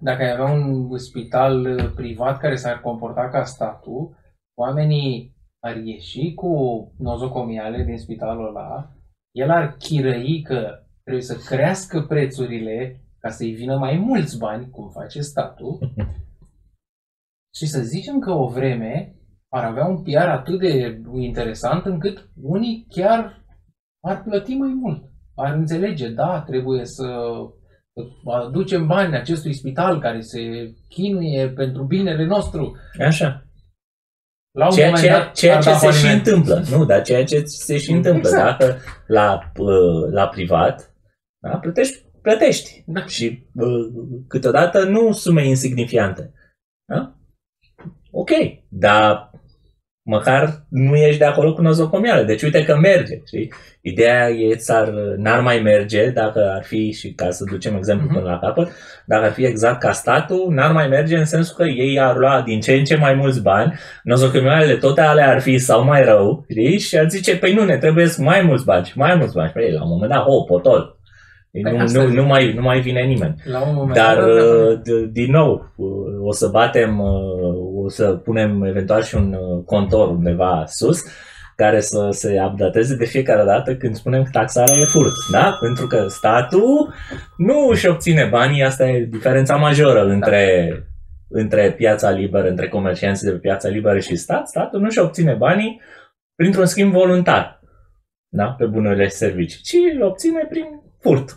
dacă ai avea un spital uh, privat care s-ar comporta ca statul, oamenii ar ieși cu nozocomiale din spitalul ăla, el ar chirăi că trebuie să crească prețurile ca să-i vină mai mulți bani, cum face statul, și să zicem că o vreme ar avea un PR atât de interesant încât unii chiar ar plăti mai mult. Ar înțelege, da, trebuie să aducem bani acestui spital care se chinuie pentru binele nostru. Așa. La un ceea, ceea, dat, ceea ce se și întâmplă. Nu, dar ceea ce se și întâmplă. Exact. Dacă la, la privat da, plătești, plătești. Da. Și câteodată nu sume insignifiante. Da? Ok, dar măcar nu ești de acolo cu nozocomiale. Deci uite că merge. Știi? Ideea e țar, n-ar mai merge dacă ar fi, și ca să ducem exemplu uh-huh. până la capăt, dacă ar fi exact ca statul, n-ar mai merge în sensul că ei ar lua din ce în ce mai mulți bani, nozocomialele toate ale ar fi sau mai rău, știi? și ar zice, păi nu, ne trebuie mai mulți bani, mai mulți bani. Păi la un moment dat, oh, potol. Păi nu, nu, nu, mai, nu mai vine nimeni. La un moment Dar, dat, da. din nou, o să batem o să punem eventual și un uh, contor undeva sus care să se updateze de fiecare dată când spunem că taxarea e furt, da? Pentru că statul nu își obține banii, asta e diferența majoră da. între, între piața liberă, între comercianții de pe piața liberă și stat. Statul nu își obține banii printr-un schimb voluntar, da? Pe bunurile și servicii, ci îl obține prin furt.